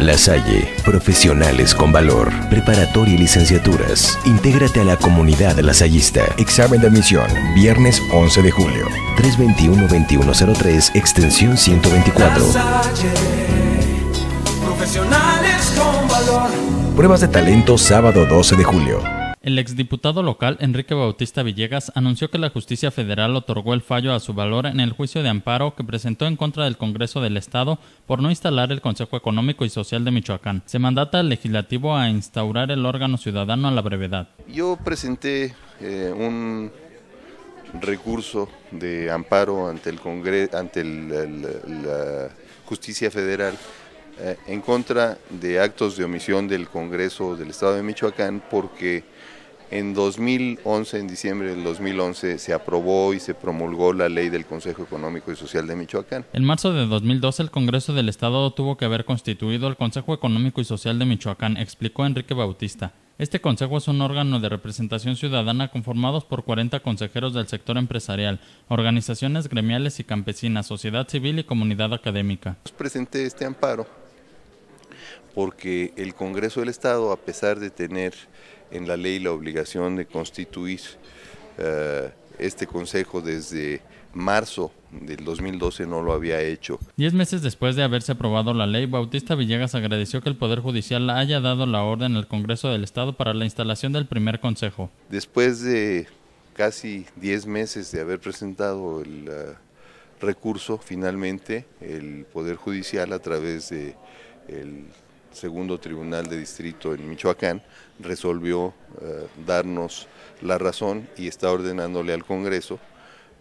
La Salle, profesionales con valor, preparatoria y licenciaturas. Intégrate a la comunidad lasallista. Examen de admisión, viernes 11 de julio. 321-2103, extensión 124. profesionales con valor. Pruebas de talento sábado 12 de julio. El exdiputado local Enrique Bautista Villegas anunció que la justicia federal otorgó el fallo a su valor en el juicio de amparo que presentó en contra del Congreso del Estado por no instalar el Consejo Económico y Social de Michoacán. Se mandata al legislativo a instaurar el órgano ciudadano a la brevedad. Yo presenté eh, un recurso de amparo ante el Congreso, ante la justicia federal eh, en contra de actos de omisión del Congreso del Estado de Michoacán porque en 2011, en diciembre del 2011, se aprobó y se promulgó la ley del Consejo Económico y Social de Michoacán. En marzo de 2012, el Congreso del Estado tuvo que haber constituido el Consejo Económico y Social de Michoacán, explicó Enrique Bautista. Este consejo es un órgano de representación ciudadana conformados por 40 consejeros del sector empresarial, organizaciones gremiales y campesinas, sociedad civil y comunidad académica. Presenté este amparo porque el Congreso del Estado, a pesar de tener en la ley la obligación de constituir eh, este consejo desde marzo del 2012 no lo había hecho. Diez meses después de haberse aprobado la ley, Bautista Villegas agradeció que el Poder Judicial haya dado la orden al Congreso del Estado para la instalación del primer consejo. Después de casi diez meses de haber presentado el uh, recurso, finalmente el Poder Judicial a través de el segundo tribunal de distrito en Michoacán resolvió eh, darnos la razón y está ordenándole al Congreso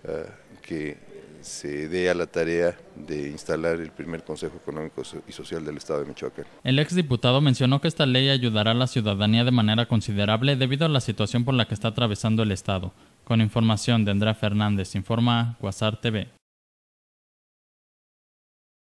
eh, que se dé a la tarea de instalar el primer Consejo Económico y Social del Estado de Michoacán. El exdiputado mencionó que esta ley ayudará a la ciudadanía de manera considerable debido a la situación por la que está atravesando el Estado. Con información de Andrea Fernández, informa Guasar TV.